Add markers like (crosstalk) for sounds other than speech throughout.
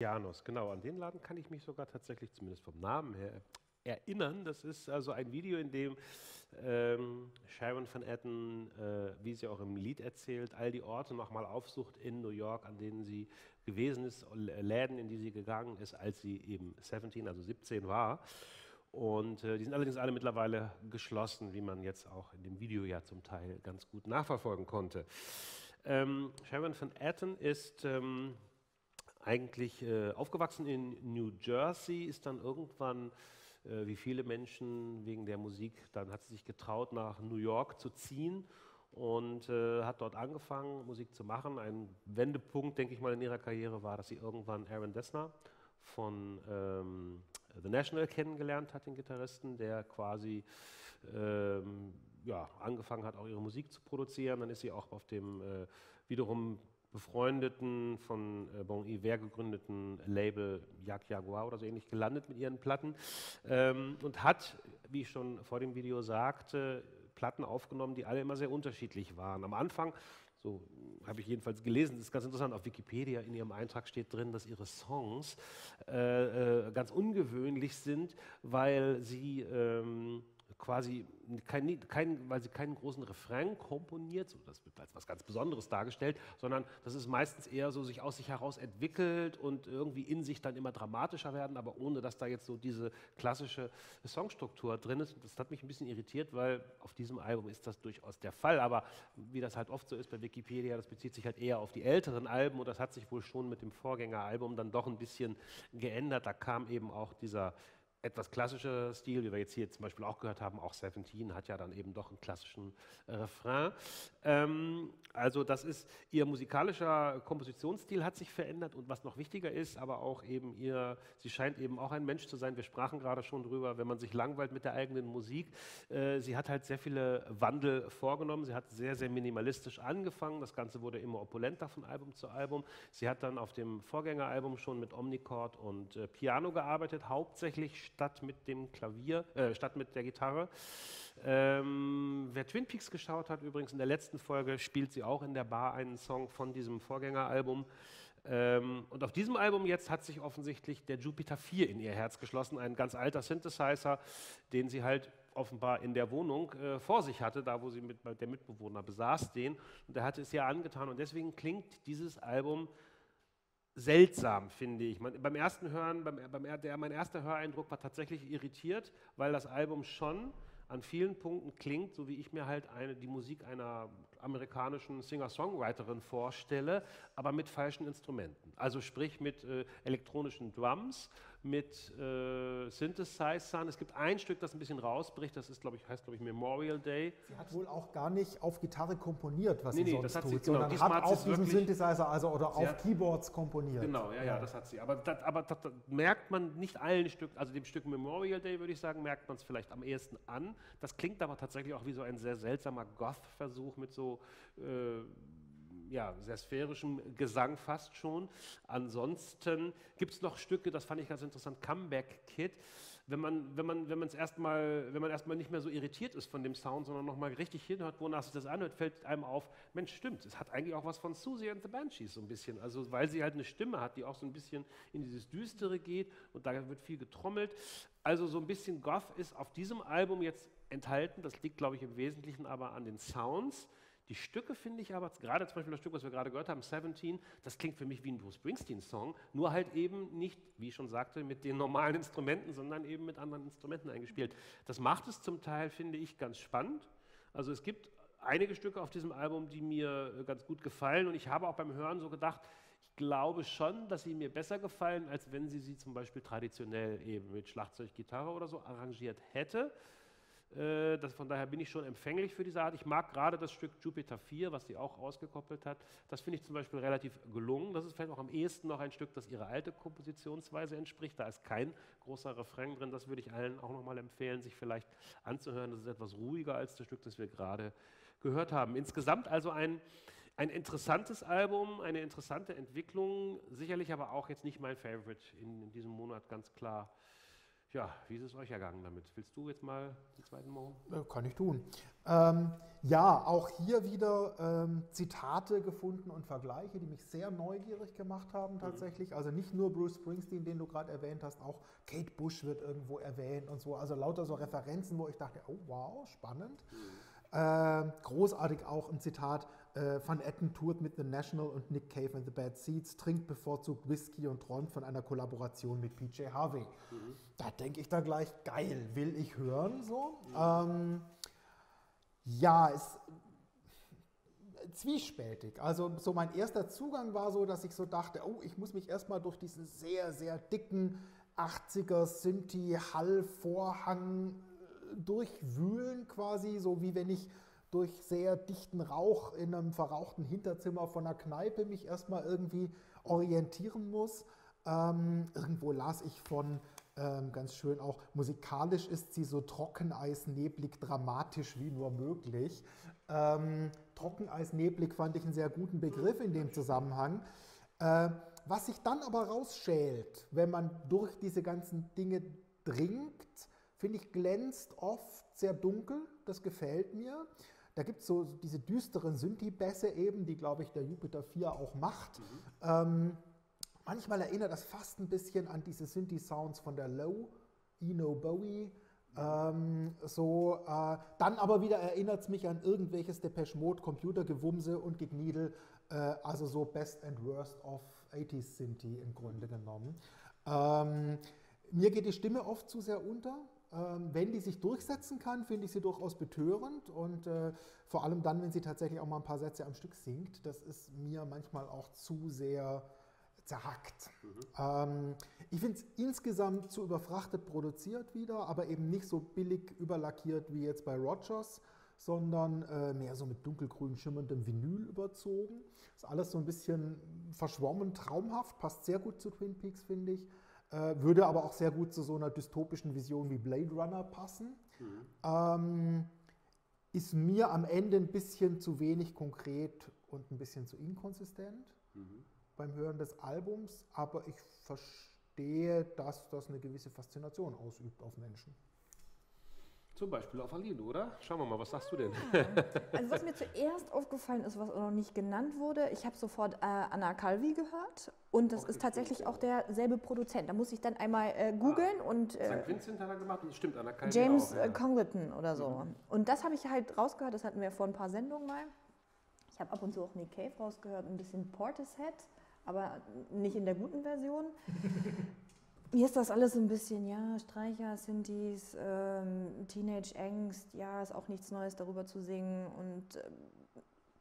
Janus, genau. An den Laden kann ich mich sogar tatsächlich, zumindest vom Namen her, erinnern. Das ist also ein Video, in dem ähm, Sharon van Etten, äh, wie sie auch im Lied erzählt, all die Orte nochmal aufsucht in New York, an denen sie gewesen ist, Läden, in die sie gegangen ist, als sie eben 17, also 17 war. Und äh, die sind allerdings alle mittlerweile geschlossen, wie man jetzt auch in dem Video ja zum Teil ganz gut nachverfolgen konnte. Ähm, Sharon van Etten ist ähm, eigentlich äh, aufgewachsen in New Jersey, ist dann irgendwann äh, wie viele Menschen wegen der Musik, dann hat sie sich getraut, nach New York zu ziehen und äh, hat dort angefangen, Musik zu machen. Ein Wendepunkt, denke ich mal, in ihrer Karriere war, dass sie irgendwann Aaron Dessner von ähm, The National kennengelernt hat, den Gitarristen, der quasi ähm, ja, angefangen hat, auch ihre Musik zu produzieren. Dann ist sie auch auf dem äh, wiederum befreundeten, von äh, Bon Iver gegründeten Label Yak Jaguar oder so ähnlich gelandet mit ihren Platten ähm, und hat, wie ich schon vor dem Video sagte, Platten aufgenommen, die alle immer sehr unterschiedlich waren. Am Anfang, so habe ich jedenfalls gelesen, das ist ganz interessant, auf Wikipedia in ihrem Eintrag steht drin, dass ihre Songs äh, äh, ganz ungewöhnlich sind, weil sie ähm, quasi kein, kein, weil sie keinen großen Refrain komponiert, so das wird als was ganz Besonderes dargestellt, sondern das ist meistens eher so sich aus sich heraus entwickelt und irgendwie in sich dann immer dramatischer werden, aber ohne dass da jetzt so diese klassische Songstruktur drin ist. Das hat mich ein bisschen irritiert, weil auf diesem Album ist das durchaus der Fall, aber wie das halt oft so ist bei Wikipedia, das bezieht sich halt eher auf die älteren Alben und das hat sich wohl schon mit dem Vorgängeralbum dann doch ein bisschen geändert. Da kam eben auch dieser etwas klassischer Stil, wie wir jetzt hier zum Beispiel auch gehört haben, auch Seventeen hat ja dann eben doch einen klassischen äh, Refrain. Ähm, also das ist, ihr musikalischer Kompositionsstil hat sich verändert und was noch wichtiger ist, aber auch eben ihr, sie scheint eben auch ein Mensch zu sein, wir sprachen gerade schon drüber, wenn man sich langweilt mit der eigenen Musik, äh, sie hat halt sehr viele Wandel vorgenommen, sie hat sehr, sehr minimalistisch angefangen, das Ganze wurde immer opulenter von Album zu Album, sie hat dann auf dem Vorgängeralbum schon mit Omnichord und äh, Piano gearbeitet, hauptsächlich statt mit dem Klavier, äh, statt mit der Gitarre. Ähm, wer Twin Peaks geschaut hat, übrigens in der letzten Folge spielt sie auch in der Bar einen Song von diesem Vorgängeralbum. Ähm, und auf diesem Album jetzt hat sich offensichtlich der Jupiter 4 in ihr Herz geschlossen, ein ganz alter Synthesizer, den sie halt offenbar in der Wohnung äh, vor sich hatte, da wo sie mit der Mitbewohner besaß den. Und er hatte es ja angetan. Und deswegen klingt dieses Album seltsam, finde ich. Man, beim ersten Hören, beim, beim, der, mein erster Höreindruck war tatsächlich irritiert, weil das Album schon an vielen Punkten klingt, so wie ich mir halt eine, die Musik einer amerikanischen Singer-Songwriterin vorstelle, aber mit falschen Instrumenten. Also sprich mit äh, elektronischen Drums, mit äh, Synthesizern. Es gibt ein Stück, das ein bisschen rausbricht, das ist, glaube ich, heißt, glaube ich, Memorial Day. Sie hat wohl auch gar nicht auf Gitarre komponiert, was nee, sie nee, sonst das tut, sie, genau, sondern hat auf diesem Synthesizer also oder auf hat, Keyboards komponiert. Genau, ja, ja, das hat sie. Aber, das, aber das, das merkt man nicht allen Stücken, also dem Stück Memorial Day, würde ich sagen, merkt man es vielleicht am ehesten an. Das klingt aber tatsächlich auch wie so ein sehr seltsamer Goth-Versuch mit so äh, ja, sehr sphärischem Gesang fast schon. Ansonsten gibt es noch Stücke, das fand ich ganz interessant, Comeback Kid. Wenn man, wenn man, wenn man erstmal, wenn man erstmal nicht mehr so irritiert ist von dem Sound, sondern nochmal richtig hinhört, wonach sich das anhört, fällt einem auf, Mensch, stimmt, es hat eigentlich auch was von Susie and the Banshees so ein bisschen. Also weil sie halt eine Stimme hat, die auch so ein bisschen in dieses Düstere geht und da wird viel getrommelt. Also so ein bisschen Goth ist auf diesem Album jetzt enthalten. Das liegt, glaube ich, im Wesentlichen aber an den Sounds. Die Stücke finde ich aber, gerade zum Beispiel das Stück, was wir gerade gehört haben, 17, das klingt für mich wie ein Bruce Springsteen-Song, nur halt eben nicht, wie ich schon sagte, mit den normalen Instrumenten, sondern eben mit anderen Instrumenten eingespielt. Das macht es zum Teil, finde ich, ganz spannend. Also es gibt einige Stücke auf diesem Album, die mir äh, ganz gut gefallen und ich habe auch beim Hören so gedacht, ich glaube schon, dass sie mir besser gefallen, als wenn sie sie zum Beispiel traditionell eben mit Schlagzeug, Gitarre oder so arrangiert hätte. Äh, das, von daher bin ich schon empfänglich für diese Art. Ich mag gerade das Stück Jupiter 4, was sie auch ausgekoppelt hat. Das finde ich zum Beispiel relativ gelungen. Das ist vielleicht auch am ehesten noch ein Stück, das ihrer alte Kompositionsweise entspricht. Da ist kein großer Refrain drin. Das würde ich allen auch nochmal empfehlen, sich vielleicht anzuhören. Das ist etwas ruhiger als das Stück, das wir gerade gehört haben. Insgesamt also ein, ein interessantes Album, eine interessante Entwicklung, sicherlich aber auch jetzt nicht mein Favorite in, in diesem Monat, ganz klar Ja, wie ist es euch ergangen damit? Willst du jetzt mal den zweiten Morgen? Äh, kann ich tun. Ähm, ja, auch hier wieder ähm, Zitate gefunden und Vergleiche, die mich sehr neugierig gemacht haben mhm. tatsächlich. Mhm. Also nicht nur Bruce Springsteen, den du gerade erwähnt hast, auch Kate Bush wird irgendwo erwähnt und so. Also lauter so Referenzen, wo ich dachte, oh wow, spannend. Mhm. Ähm, großartig auch ein Zitat, äh, Van Etten tourt mit The National und Nick Cave and the Bad Seeds, trinkt bevorzugt Whisky und träumt von einer Kollaboration mit PJ Harvey. Mhm. Da denke ich dann gleich, geil, will ich hören. So. Mhm. Ähm, ja, es zwiespältig. Also so mein erster Zugang war so, dass ich so dachte, oh, ich muss mich erstmal durch diesen sehr, sehr dicken 80er Synthi-Hall-Vorhang äh, durchwühlen quasi, so wie wenn ich durch sehr dichten Rauch in einem verrauchten Hinterzimmer von einer Kneipe mich erstmal irgendwie orientieren muss. Ähm, irgendwo las ich von, ähm, ganz schön auch, musikalisch ist sie so trockeneisneblig dramatisch wie nur möglich. Ähm, trockeneisneblig fand ich einen sehr guten Begriff in dem Zusammenhang. Äh, was sich dann aber rausschält, wenn man durch diese ganzen Dinge dringt, finde ich, glänzt oft sehr dunkel. Das gefällt mir. Da gibt es so diese düsteren Synthi-Bässe eben, die, glaube ich, der Jupiter 4 auch macht. Mhm. Ähm, manchmal erinnert das fast ein bisschen an diese Synthi-Sounds von der Low, Eno Bowie. Ähm, so, äh, dann aber wieder erinnert es mich an irgendwelches Depeche Mode, Computergewumse und Gegniedel, äh, also so Best and Worst of 80s Synthi im Grunde genommen. Ähm, mir geht die Stimme oft zu sehr unter. Ähm, wenn die sich durchsetzen kann, finde ich sie durchaus betörend und äh, vor allem dann, wenn sie tatsächlich auch mal ein paar Sätze am Stück singt, das ist mir manchmal auch zu sehr zerhackt. Mhm. Ähm, ich finde es insgesamt zu überfrachtet produziert wieder, aber eben nicht so billig überlackiert wie jetzt bei Rogers, sondern äh, mehr so mit dunkelgrün schimmerndem Vinyl überzogen. Ist alles so ein bisschen verschwommen, traumhaft, passt sehr gut zu Twin Peaks, finde ich. Äh, würde aber auch sehr gut zu so einer dystopischen Vision wie Blade Runner passen. Mhm. Ähm, ist mir am Ende ein bisschen zu wenig konkret und ein bisschen zu inkonsistent mhm. beim Hören des Albums, aber ich verstehe, dass das eine gewisse Faszination ausübt auf Menschen. Zum Beispiel auf Aline, oder? Schauen wir mal, was sagst du denn? Also was mir zuerst aufgefallen ist, was auch noch nicht genannt wurde, ich habe sofort äh, Anna Calvi gehört und das okay, ist tatsächlich auch derselbe Produzent. Da muss ich dann einmal äh, googeln ah, und... Äh, St. Vincent hat er gemacht, das stimmt, Anna Calvi James auch, ja. Äh, Congleton oder so. Mhm. Und das habe ich halt rausgehört, das hatten wir vor ein paar Sendungen mal. Ich habe ab und zu auch Nick Cave rausgehört, ein bisschen Portishead, aber nicht in der guten Version. (laughs) Mir ist das alles ein bisschen, ja, Streicher, Synthes, ähm, Teenage Angst, ja, ist auch nichts Neues darüber zu singen und äh,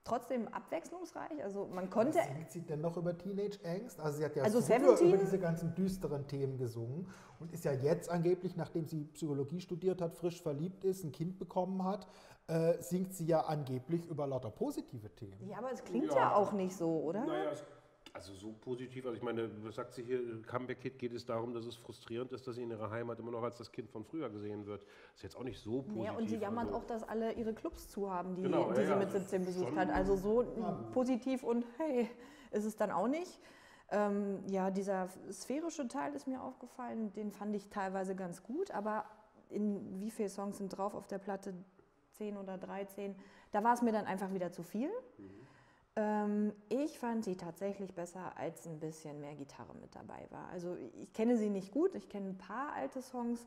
trotzdem abwechslungsreich. Also man konnte. Was singt sie denn noch über Teenage Angst? Also sie hat ja also früher über diese ganzen düsteren Themen gesungen und ist ja jetzt angeblich, nachdem sie Psychologie studiert hat, frisch verliebt ist, ein Kind bekommen hat, äh, singt sie ja angeblich über lauter positive Themen. Ja, aber es klingt ja, ja auch nicht so, oder? Naja, es also so positiv, also ich meine, was sagt sie hier, Comeback Kid geht es darum, dass es frustrierend ist, dass sie in ihrer Heimat immer noch als das Kind von früher gesehen wird. Das ist jetzt auch nicht so positiv. Ja, und sie jammert also. auch, dass alle ihre Clubs zu haben, die, genau, die ja, sie mit 17 besucht hat. Also so ja. positiv und hey, ist es dann auch nicht. Ähm, ja, dieser sphärische Teil ist mir aufgefallen, den fand ich teilweise ganz gut, aber in wie viele Songs sind drauf auf der Platte? 10 oder 13. Da war es mir dann einfach wieder zu viel. Mhm. Ähm, ich fand sie tatsächlich besser, als ein bisschen mehr Gitarre mit dabei war. Also ich kenne sie nicht gut, ich kenne ein paar alte Songs.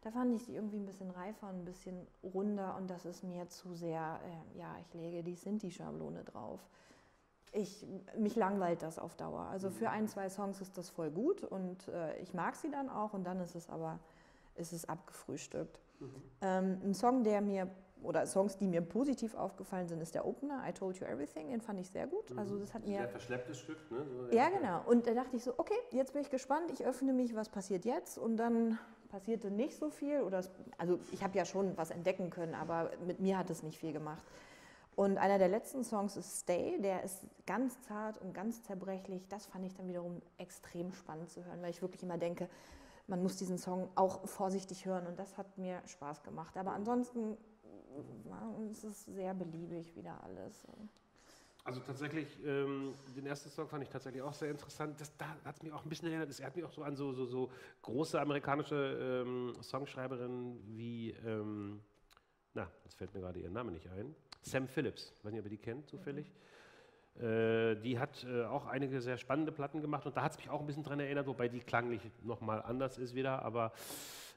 Da fand ich sie irgendwie ein bisschen reifer, ein bisschen runder und das ist mir zu sehr, äh, ja, ich lege die Sinti-Schablone drauf. Ich, mich langweilt das auf Dauer. Also für ein, zwei Songs ist das voll gut und äh, ich mag sie dann auch und dann ist es aber ist es abgefrühstückt. Mhm. Ähm, ein Song, der mir oder Songs, die mir positiv aufgefallen sind, ist der Opener, I Told You Everything, den fand ich sehr gut. Mhm. Also das hat mir... Sehr verschlepptes Stück, ne? So ja, genau. Und da dachte ich so, okay, jetzt bin ich gespannt, ich öffne mich, was passiert jetzt? Und dann passierte nicht so viel. Oder es, also ich habe ja schon was entdecken können, aber mit mir hat es nicht viel gemacht. Und einer der letzten Songs ist Stay, der ist ganz zart und ganz zerbrechlich. Das fand ich dann wiederum extrem spannend zu hören, weil ich wirklich immer denke, man muss diesen Song auch vorsichtig hören und das hat mir Spaß gemacht. Aber ansonsten es ist sehr beliebig wieder alles. Also tatsächlich, ähm, den ersten Song fand ich tatsächlich auch sehr interessant. Das, da hat es mich auch ein bisschen erinnert, er hat mich auch so an so, so, so große amerikanische ähm, Songschreiberinnen wie, ähm, na, jetzt fällt mir gerade ihr Name nicht ein, Sam Phillips, ich weiß nicht, ob ihr die kennt zufällig. Mhm. Die hat äh, auch einige sehr spannende Platten gemacht und da hat es mich auch ein bisschen dran erinnert, wobei die klanglich nochmal anders ist wieder, aber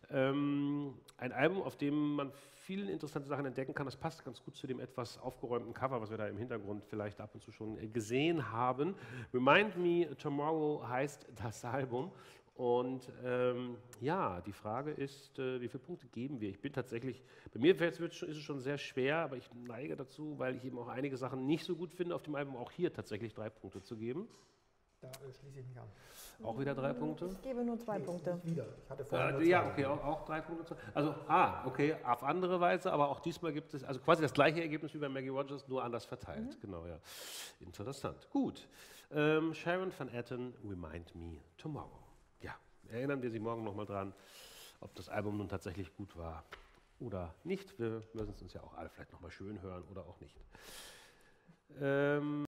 ähm, ein Album, auf dem man viele interessante Sachen entdecken kann. Das passt ganz gut zu dem etwas aufgeräumten Cover, was wir da im Hintergrund vielleicht ab und zu schon äh, gesehen haben. Remind Me Tomorrow heißt das Album. Und ähm, ja, die Frage ist, äh, wie viele Punkte geben wir? Ich bin tatsächlich, bei mir ist es schon sehr schwer, aber ich neige dazu, weil ich eben auch einige Sachen nicht so gut finde, auf dem Album auch hier tatsächlich drei Punkte zu geben. Da äh, schließe ich mich an. Auch wieder drei Punkte? Ich gebe nur zwei nee, Punkte. Wieder. Ich hatte vorher äh, ja, okay, auch, auch, drei Punkte. Also, ah, okay, auf andere Weise, aber auch diesmal gibt es also quasi das gleiche Ergebnis wie bei Maggie Rogers, nur anders verteilt. Mhm. Genau, ja. Interessant. Gut. Ähm, Sharon van Etten, Remind Me Tomorrow. Ja, erinnern wir Sie morgen nochmal dran, ob das Album nun tatsächlich gut war oder nicht. Wir müssen es uns ja auch alle vielleicht nochmal schön hören oder auch nicht. Ähm,